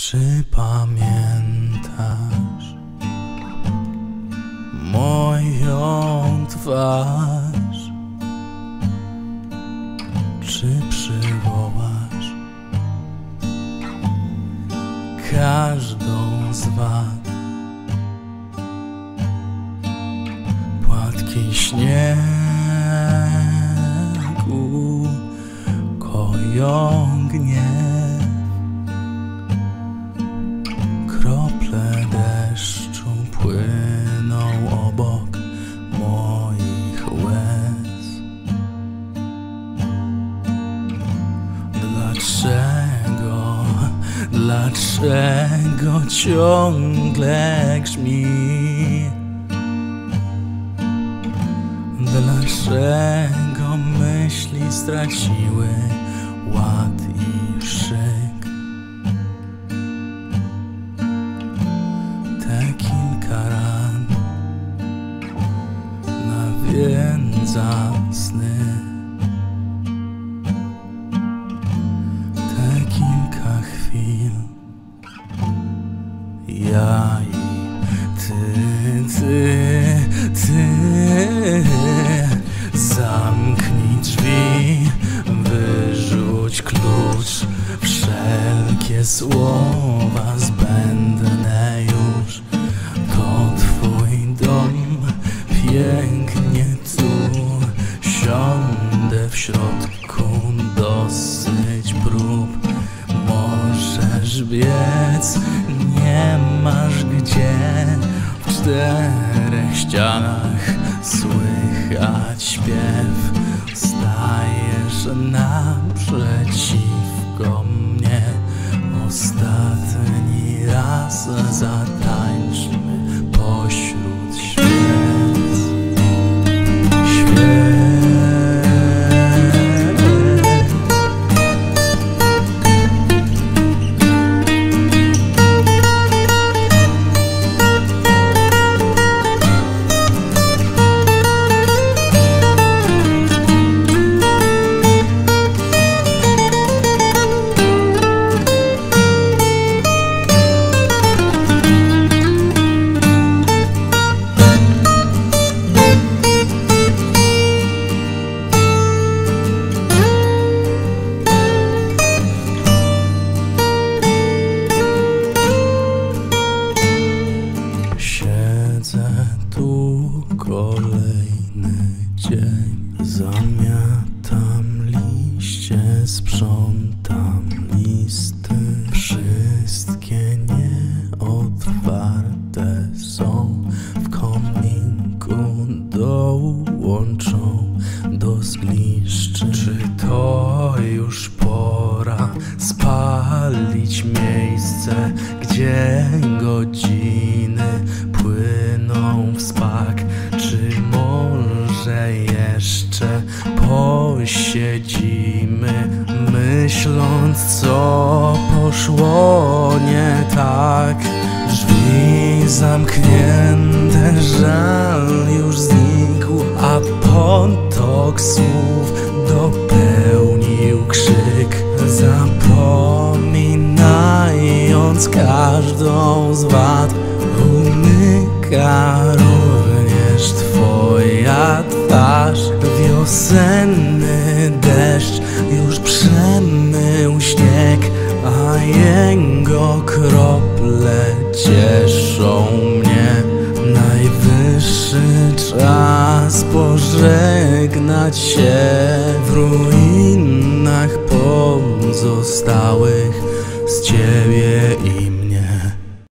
Czy pamiętasz moją twarz? Czy przywołasz każdą z wad? Płatki śniegu koją dlaczego ciągle grzmi? Dlaczego myśli straciły ład i szyk? Te kilka ran nawiedza sny Te kilka chwil Ja i ty, ty, ty. Zamknij drzwi, wyrzuć klucz. Wszelkie słowa zbędne już. To twój dom, pięknie tu. Siądę w środku, dosyć prób. Możesz biec, gdzie W czterech ścianach słychać śpiew. Stajesz naprzeciwko mnie. Ostatni raz zatańczmy sprzątam listy. Wszystkie nieotwarte są w kominku Dołączą do zgliszczy. Czy to już pora spalić miejsce Gdzie godziny płyną w spak? Czy może jeszcze posiedzimy Myśląc co poszło nie tak Drzwi zamknięte, żal już znikł A potok słów dopełnił krzyk Zapominając każdą z wad Umyka cieszą mnie Najwyższy czas pożegnać się w ruinach pozostałych z ciebie i